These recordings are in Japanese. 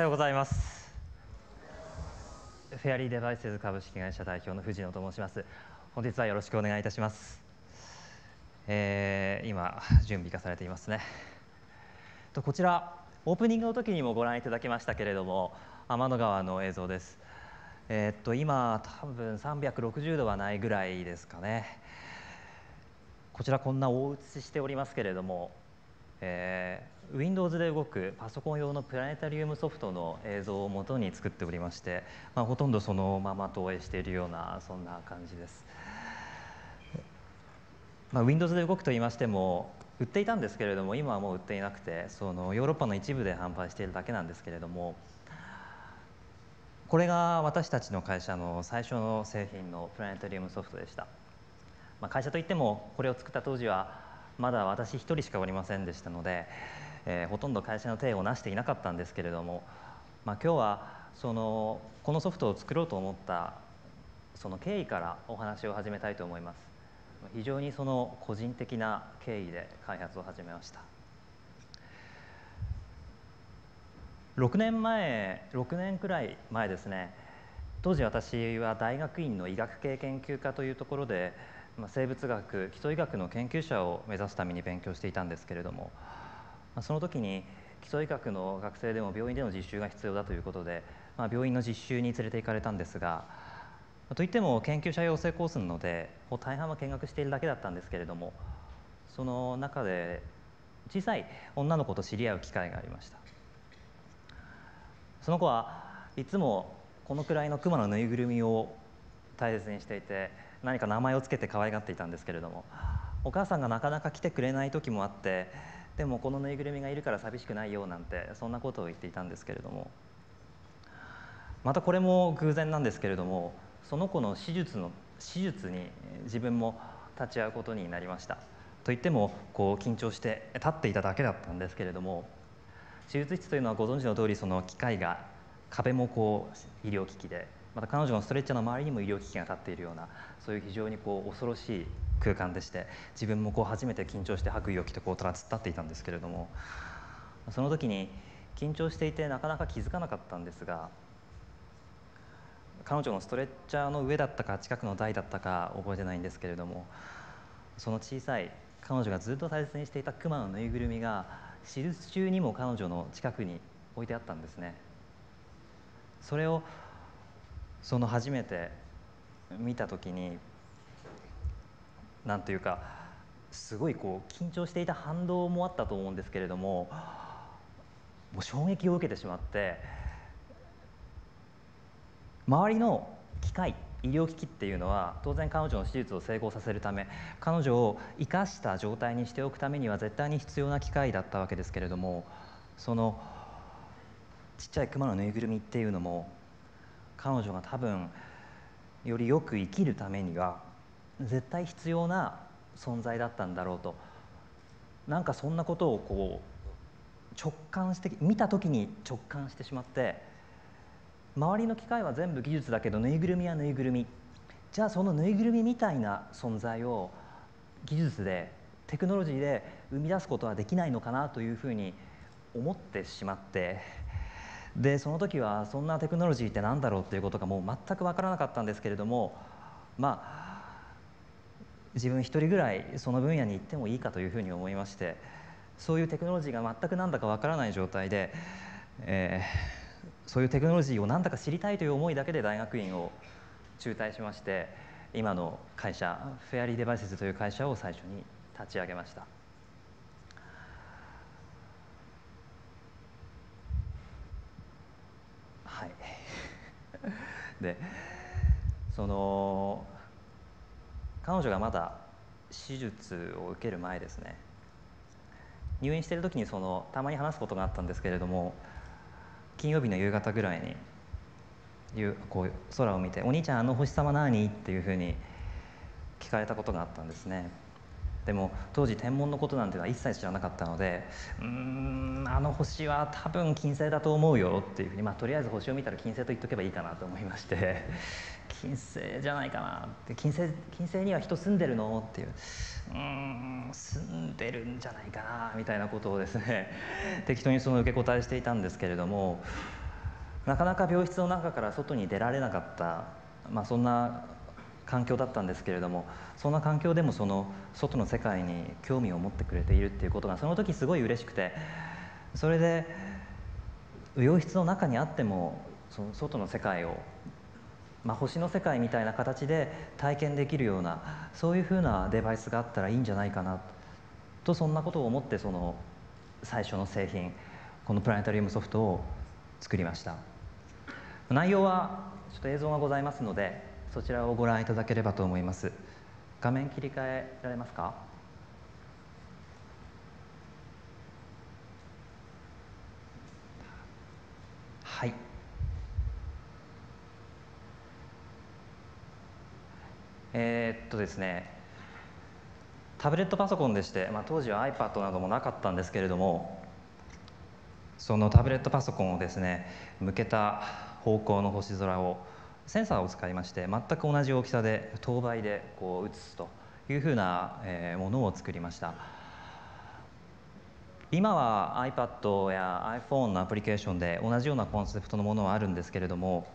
おはようございます。フェアリーデバイス株式会社代表の藤野と申します。本日はよろしくお願いいたします、えー、今準備がされていますね。とこちらオープニングの時にもご覧いただきましたけれども天の川の映像です。えー、っと今多分360度はないぐらいですかね。こちらこんな大写ししておりますけれどもえー、Windows で動くパソコン用のプラネタリウムソフトの映像をもとに作っておりまして、まあ、ほとんどそのまま投影しているようなそんな感じです、まあ、Windows で動くと言いましても売っていたんですけれども今はもう売っていなくてそのヨーロッパの一部で販売しているだけなんですけれどもこれが私たちの会社の最初の製品のプラネタリウムソフトでした、まあ、会社といってもこれを作った当時はまだ私一人しかおりませんでしたので、えー、ほとんど会社の手をなしていなかったんですけれども、まあ、今日はそのこのソフトを作ろうと思ったその経緯からお話を始めたいと思います。非常にその個人的な経緯で開発を始めました。6年前6年くらい前ですね。当時私は大学院の医学系研究科というところで、生物学基礎医学の研究者を目指すために勉強していたんですけれども、その時に基礎医学の学生でも病院での実習が必要だということで、まあ、病院の実習に連れて行かれたんですがといっても研究者養成コースなので大半は見学しているだけだったんですけれどもその中で小さい女の子と知り合う機会がありました。その子はいつもこのくらいの熊のぬいぐるみを大切にしていて何か名前を付けて可愛がっていたんですけれどもお母さんがなかなか来てくれない時もあってでもこのぬいぐるみがいるから寂しくないよなんてそんなことを言っていたんですけれども。またこれも偶然なんですけれどもその子の手術の手術に自分も立ち会うことになりました。といってもこう緊張して立っていただけだったんですけれども手術室というのはご存知の通りその機械が壁もこう医療機器でまた彼女のストレッチャーの周りにも医療機器が立っているようなそういう非常にこう恐ろしい空間でして自分もこう初めて緊張して白衣を着てこうたら突っ立っていたんですけれどもその時に緊張していてなかなか気づかなかったんですが彼女のストレッチャーの上だったか近くの台だったか覚えてないんですけれどもその小さい彼女がずっと大切にしていたクマのぬいぐるみが手術中にも彼女の近くに置いてあったんですね。それをその初めて見た時に何というかすごいこう緊張していた反動もあったと思うんですけれどももう衝撃を受けてしまって周りの機械医療機器っていうのは当然彼女の手術を成功させるため彼女を生かした状態にしておくためには絶対に必要な機械だったわけですけれどもそのちっちゃい熊のぬいぐるみっていうのも彼女が多分よりよく生きるためには絶対必要な存在だったんだろうと。なんかそんなことをこう直感して見た時に直感してしまって周りの機械は全部技術だけどぬいぐるみはぬいぐるみ。じゃあそのぬいぐるみみたいな存在を技術でテクノロジーで生み出すことはできないのかなというふうに思ってしまって。でその時はそんなテクノロジーって何だろうっていうことがもう全く分からなかったんですけれどもまあ自分一人ぐらいその分野に行ってもいいかというふうに思いましてそういうテクノロジーが全く何だか分からない状態で、えー、そういうテクノロジーを何だか知りたいという思いだけで大学院を中退しまして今の会社フェアリーデバイスという会社を最初に立ち上げました。はい でその彼女がまだ手術を受ける前ですね入院してる時にそのたまに話すことがあったんですけれども金曜日の夕方ぐらいにこう空を見て「お兄ちゃんあの星様何?」っていうふうに聞かれたことがあったんですね。でも当時天文のことなんていうのは一切知らなかったので「うんあの星は多分金星だと思うよ」っていうふうに、まあ、とりあえず星を見たら金星と言っとけばいいかなと思いまして「金星じゃないかな」って金星「金星には人住んでるの?」っていう「うん住んでるんじゃないかな」みたいなことをですね 適当にその受け答えしていたんですけれどもなかなか病室の中から外に出られなかった、まあ、そんな環境だったんですけれどもそんな環境でもその外の世界に興味を持ってくれているっていうことがその時すごい嬉しくてそれで病室の中にあってもその外の世界を、まあ、星の世界みたいな形で体験できるようなそういうふうなデバイスがあったらいいんじゃないかなとそんなことを思ってその最初の製品このプラネタリウムソフトを作りました。内容はちょっと映像がございますのでそちらをご覧いただければと思います。画面切り替えられますかはいえー、っとですねタブレットパソコンでして、まあ、当時は iPad などもなかったんですけれどもそのタブレットパソコンをですね向けた方向の星空をセンサーを使いまして全く同じ大きさで等倍でこう映すというふうな、ものを作りました。今は iPad や iPhone のアプリケーションで同じようなコンセプトのものはあるんですけれども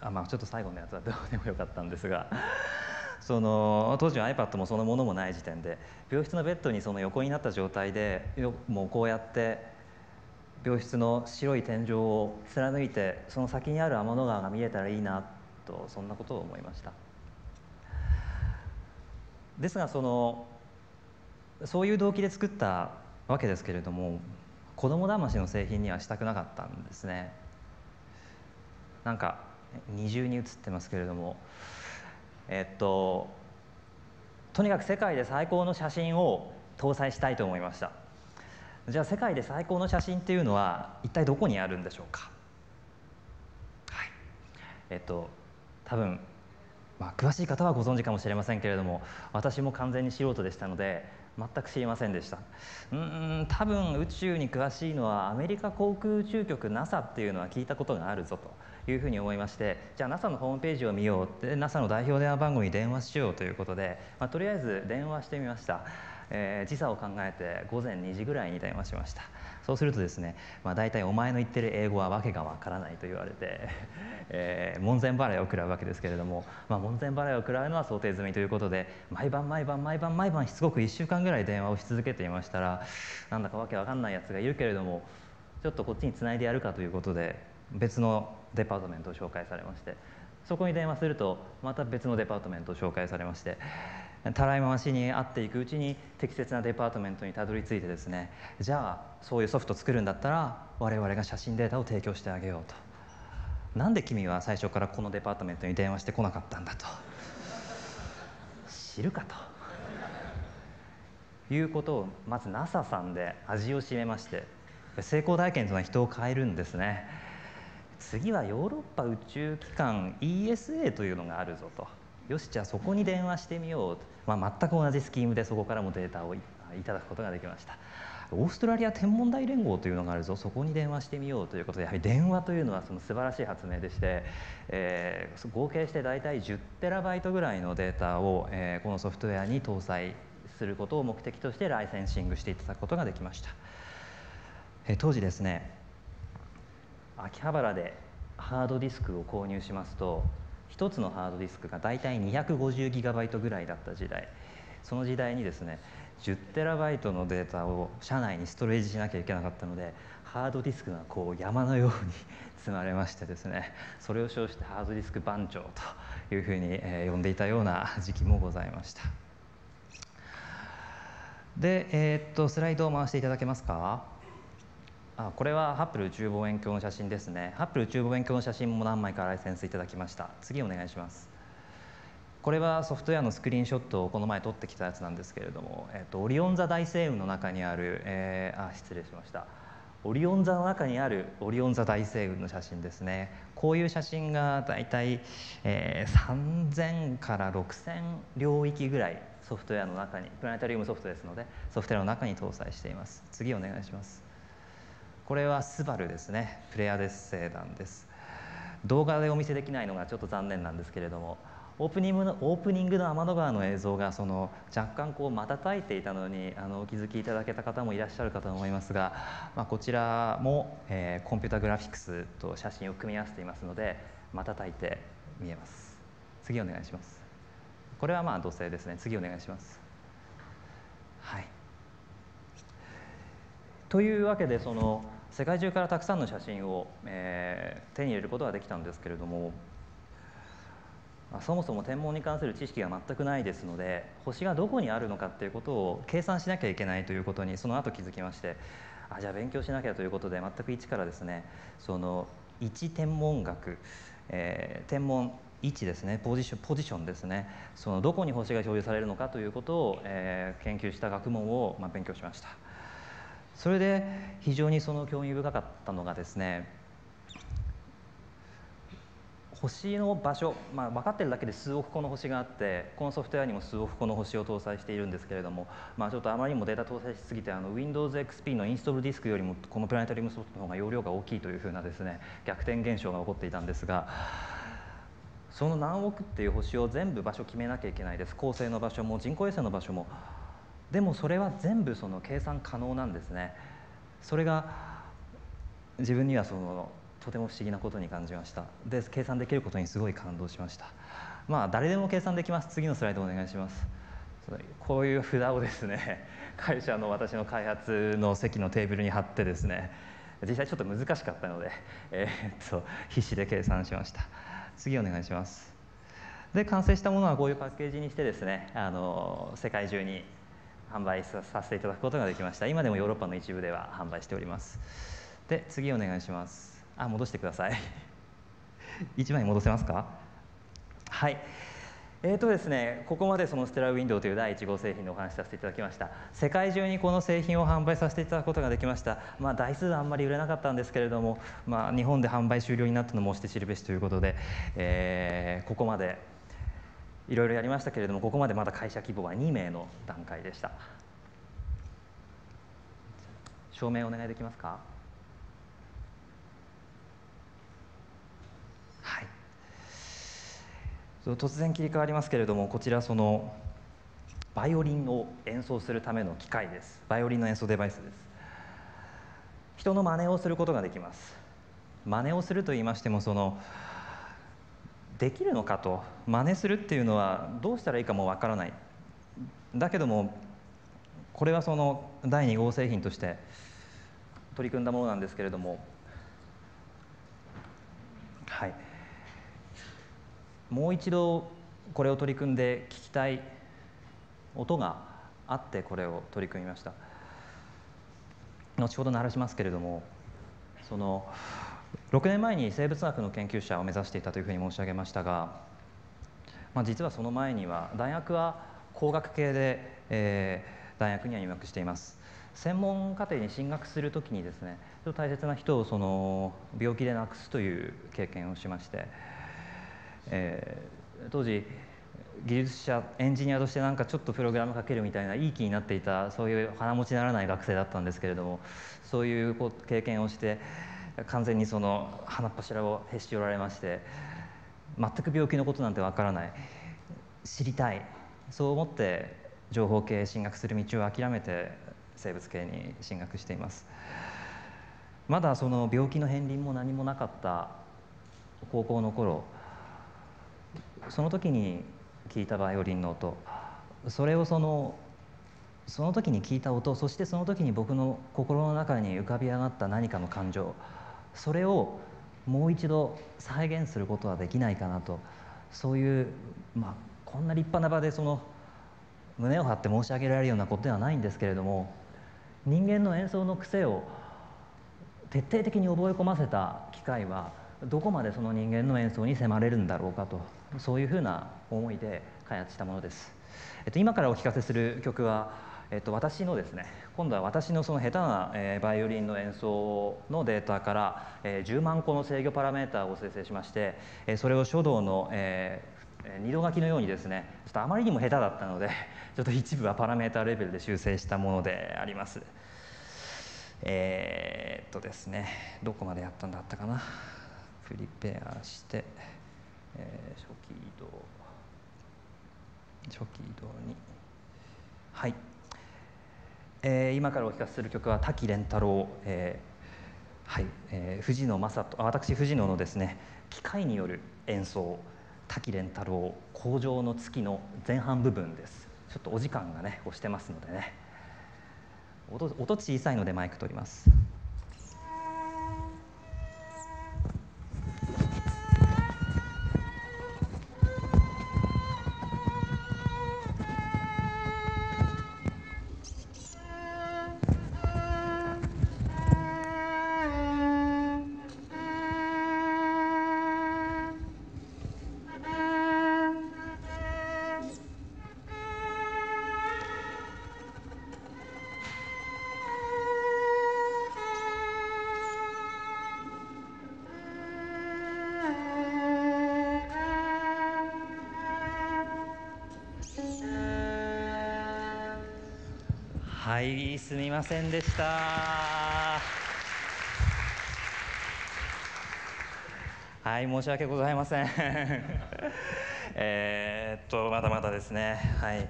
あ、まあ、ちょっと最後のやつはどうでもよかったんですが その当時は iPad もそのものもない時点で病室のベッドにその横になった状態でもうこうやって病室の白い天井を貫いてその先にある天の川が見えたらいいなとそんなことを思いました。ですがそのそういう動機で作ったわけですけれども子供騙しの製品にはしたくなかったんですね。なんか二重に写ってますけれども。えっととにかく世界で最高の写真を搭載したいと思いました。じゃあ世界で最高の写真っていうのは一体どこにあるんでしょうか？はい。えっと多分まあ、詳しい方はご存知かもしれませんけれども私も完全に素人でしたので全く知りませんでした。うん多分宇宙に詳しいのはアメリカ航空宇宙局 NASA っていうのは聞いたことがあるぞと。いうふうに思いましてじゃあ NASA のホームページを見ようって NASA の代表電話番号に電話しようということで、まあ、とりあえず電話してみました。えー、時差を考えて午前2時ぐらいに電話しました。そうするとですね、まあ、大体お前の言ってる英語は訳がわからないと言われて、えー、門前払いを食らうわけですけれども、まあ、門前払いを食らうのは想定済みということで毎晩毎晩毎晩毎晩しつこく1週間ぐらい電話をし続けていましたらなんだかわけわかんないやつがいるけれどもちょっとこっちにつないでやるかということで別のデパートメントを紹介されましてそこに電話するとまた別のデパートメントを紹介されましてたらい回しに会っていくうちに適切なデパートメントにたどり着いてですねじゃあそういうソフト作るんだったら我々が写真データを提供してあげようと。なんで君は最初からこのデパートメントに電話してこなかったんだと。知るかと。いうことをまず NASA さんで味を占めまして成功体験というのは人を変えるんですね。次はヨーロッパ宇宙機関 ESA というのがあるぞと。よしじゃあそこに電話してみようまあ、全く同じスキームでそこからもデータをいただくことができました。オーストラリア天文台連合というのがあるぞ。そこに電話してみようということでやはり電話というのはその素晴らしい発明でして、えー、合計して大体10テラバイトぐらいのデータを、えー、このソフトウェアに搭載することを目的としてライセンシングしていただくことができました、当時ですね秋葉原でハードディスクを購入しますと1つのハードディスクが大体250ギガバイトぐらいだった時代。その時代にですね10テラバイトのデータを社内にストレージしなきゃいけなかったのでハードディスクがこう山のように 積まれましてですねそれを称してハードディスク番長というふうに、呼んでいたような時期もございました。で、えー、っとスライドを回していただけますか？あこれはハッブル宇宙望遠鏡の写真ですね。ハッブル宇宙望遠鏡の写真も何枚かライセンスいただきました。次お願いします。これはソフトウェアのスクリーンショットをこの前撮ってきたやつなんですけれども、えっと、オリオン座大星雲の中にある、えー、あ失礼しました。オリオン座の中にあるオリオン座大星雲の写真ですね。こういう写真が大体、えー、3000から6000領域ぐらいソフトウェアの中にプラネタリウムソフトですのでソフトウェアの中に搭載しています。次お願いします。これはスバルですね。プレアデス星団です。動画でお見せできないのがちょっと残念なんですけれどもオープニングのオープニングの天の川の映像がその若干こう瞬いていたのにあのお気づきいただけた方もいらっしゃるかと思いますが、まあ、こちらも、えー、コンピュータグラフィックスと写真を組み合わせていますので瞬いて見えます。次お願いします。これはまあ土星ですね。次お願いします。はい。というわけでその世界中からたくさんの写真を、えー、手に入れることができたんですけれどもそもそも天文に関する知識が全くないですので星がどこにあるのかっていうことを計算しなきゃいけないということにその後気づきましてあじゃあ勉強しなきゃということで全く一からですねその位置天文学、えー、天文位置ですねポジションポジションですねそのどこに星が表示されるのかということを、えー、研究した学問を、まあ、勉強しました。それで非常にその興味深かったのがですね星の場所、まあ、分かってるだけで数億個の星があってこのソフトウェアにも数億個の星を搭載しているんですけれども、まあ、ちょっとあまりにもデータ搭載しすぎてあの WindowsXP のインストールディスクよりもこのプラネタリウムソフトの方が容量が大きいというふうなですね逆転現象が起こっていたんですがその何億っていう星を全部場所決めなきゃいけないです。恒星の場所も人工衛星の場所も。でもそれは全部その計算可能なんですね。それが自分にはそのとても不思議なことに感じました。で計算できることにすごい感動しました。まあ誰でも計算できます。次のスライドお願いします。こういう札をですね 会社の私の開発の席のテーブルに貼ってですね実際ちょっと難しかったので、えー、っと必死で計算しました。次お願いします。で完成したものはこういうパッケージにしてですねあの世界中に販売させていただくことができました。今でもヨーロッパの一部では販売しております。で次お願いします。あ戻してください。1枚戻せますか？はい。えーとですね、ここまでそのステラウィンドウという第1号製品のお話しさせていただきました。世界中にこの製品を販売させていただくことができました、まあ、台数はあんまり売れなかったんですけれども、まあ、日本で販売終了になったのもして知るべしということで、えー、ここまでいろいろやりましたけれどもここまでまだ会社規模は2名の段階でした。証明お願いできますか？突然切り替わりますけれどもこちらそのバイオリンを演奏するための機械です。バイオリンの演奏デバイスです。人の真似をすることができます。真似をすると言いましてもそのできるのかと真似するっていうのはどうしたらいいかもわからない。だけどもこれはその第2号製品として取り組んだものなんですけれどもはい。もう一度これを取り組んで聞きたい音があってこれを取り組みました。後ほど鳴らしますけれどもその6年前に生物学の研究者を目指していたというふうに申し上げましたが、まあ、実はその前には大学は工学系で、えー、大学には入学しています。専門課程に進学するときにですね大切な人をその病気で亡くすという経験をしましてえー、当時技術者エンジニアとしてなんかちょっとプログラムかけるみたいないい気になっていたそういう鼻持ちならない学生だったんですけれどもそういう経験をして完全にその鼻っ柱をへし折られまして全く病気のことなんてわからない。知りたい。そう思って情報系進学する道を諦めて生物系に進学しています。まだその病気の片鱗も何もなかった高校の頃その時に聞いたバイオリンの音。それをそのその時に聞いた音そしてその時に僕の心の中に浮かび上がった何かの感情。それをもう一度再現することはできないかなと。そういう、まあ、こんな立派な場でその胸を張って申し上げられるようなことではないんですけれども人間の演奏の癖を徹底的に覚え込ませた機械はどこまでその人間の演奏に迫れるんだろうかとそういうふうな思いで開発したものです、えっと、今からお聴かせする曲は、えっと、私のですね今度は私のその下手な、えー、バイオリンの演奏のデータから、えー、10万個の制御パラメーターを生成しまして、えー、それを書道の、えー、二度書きのようにですねちょっとあまりにも下手だったので ちょっと一部はパラメータレベルで修正したものであります。えー、っとですねどこまでやったんだったかな。プリペアして、えー、初期移動。初期移動に。はい、えー、今からお聞かせする曲は滝蓮太郎、えー、はい、えー、藤野正人私藤野のですね機械による演奏滝蓮太郎「工場の月」の前半部分です。ちょっとお時間がね押してますのでね。音音小さいのでマイク取ります。はいすみませんでした。はい申し訳ございません。えっとまだまだですね。はい。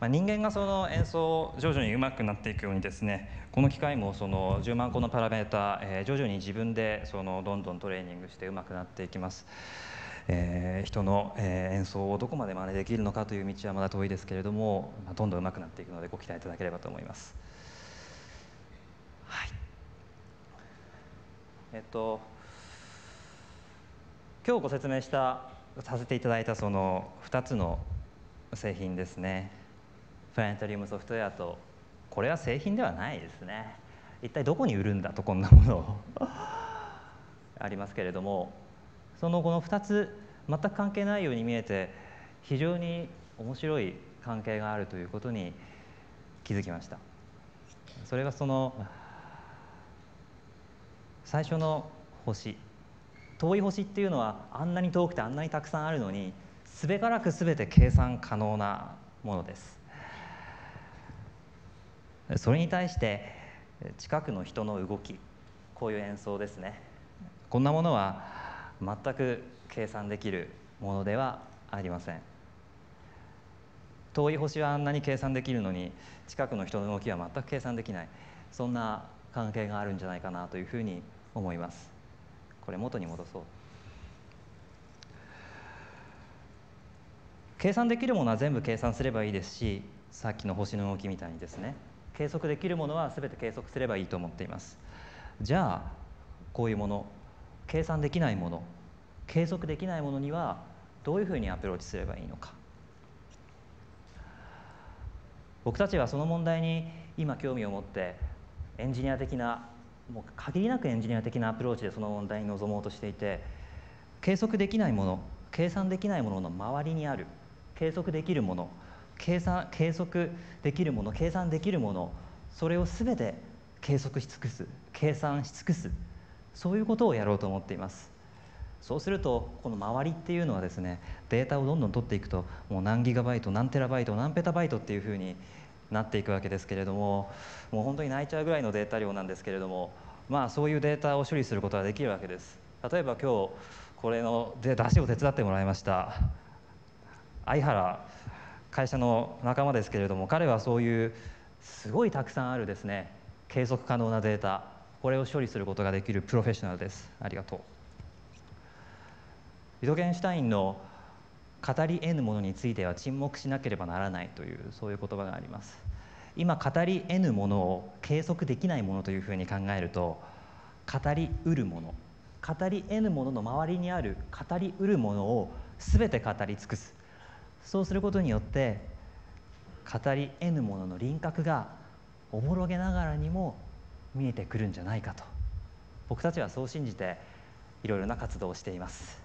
まあ、人間がその演奏を徐々に上手くなっていくようにですねこの機械もその10万個のパラメータ、えー、徐々に自分でそのどんどんトレーニングして上手くなっていきます。えー、人の、えー、演奏をどこまで真似できるのかという道はまだ遠いですけれども、まあ、どんどん上手くなっていくのでご期待いただければと思います。はい、えっと今日ご説明したさせていただいたその2つの製品ですね。プラネタリウムソフトウェアとこれは製品ではないですね。一体どこに売るんだとこんなもの ありますけれどもそのこの2つ全く関係ないように見えて非常に面白い関係があるということに気づきました。それがその最初の星。遠い星っていうのはあんなに遠くてあんなにたくさんあるのにすべからく全て計算可能なものです。それに対して近くの人の動き。こういう演奏ですね。こんなものは全く計算できるものではありません。遠い星はあんなに計算できるのに近くの人の動きは全く計算できない。そんな関係があるんじゃないかなというふうに思います。これ元に戻そう。計算できるものは全部計算すればいいですしさっきの星の動きみたいにですね。計測できるものは全て計測すればいいと思っています。じゃあこういうもの計算できないもの継続できないものにはどういうふうにアプローチすればいいのか。僕たちはその問題に今興味を持ってエンジニア的なもう限りなくエンジニア的なアプローチでその問題に臨もうとしていて計測できないもの計算できないものの周りにある計測できるもの計算計測できるもの計算できるものそれを全て計測し尽くす計算し尽くすそういうことをやろうと思っています。そうするとこの周りっていうのはですねデータをどんどん取っていくともう何ギガバイト何テラバイト何ペタバイトっていうふうになっていくわけですけれどももう本当に泣いちゃうぐらいのデータ量なんですけれどもまあそういうデータを処理することができるわけです。例えば今日これので出しを手伝ってもらいました。相原会社の仲間ですけれども彼はそういうすごいたくさんあるですね計測可能なデータこれを処理することができるプロフェッショナルです。ありがとう。ビトゲンシュタインの語り得ぬものについては沈黙しなければならないというそういう言葉があります。今語り得ぬものを計測できないものというふうに考えると語りうるもの語り得ぬものの周りにある語りうるものを全て語り尽くす。そうすることによって語り得ぬものの輪郭がおぼろげながらにも見えてくるんじゃないかと。僕たちはそう信じていろいろな活動をしています。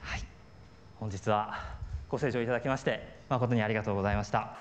はい。本日はご清聴いただきまして誠にありがとうございました。